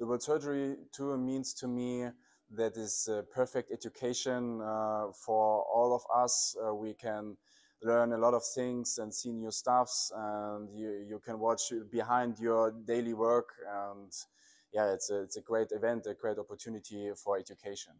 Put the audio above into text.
the World Surgery Tour means to me that is uh, perfect education uh, for all of us. Uh, we can learn a lot of things and see new stuffs and you, you can watch behind your daily work and yeah, it's a, it's a great event, a great opportunity for education.